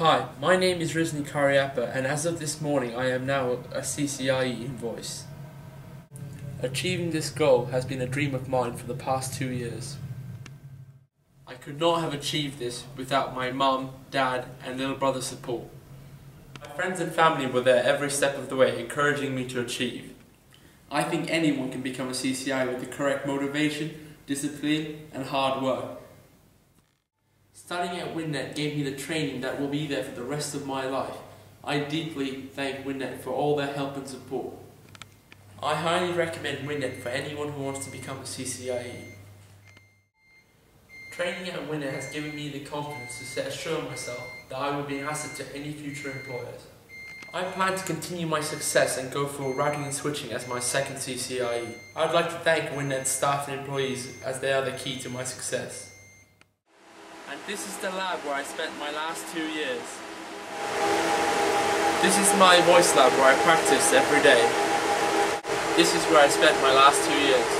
Hi, my name is Rizni Kariapper, and as of this morning, I am now a CCIE in Voice. Achieving this goal has been a dream of mine for the past two years. I could not have achieved this without my mum, dad, and little brother's support. My friends and family were there every step of the way, encouraging me to achieve. I think anyone can become a CCI with the correct motivation, discipline, and hard work. Studying at WinNet gave me the training that will be there for the rest of my life. I deeply thank WinNet for all their help and support. I highly recommend WinNet for anyone who wants to become a CCIE. Training at WinNet has given me the confidence to assure myself that I will be an asset to any future employers. I plan to continue my success and go for routing and switching as my second CCIE. I would like to thank WinNet staff and employees as they are the key to my success. This is the lab where I spent my last two years. This is my voice lab where I practice every day. This is where I spent my last two years.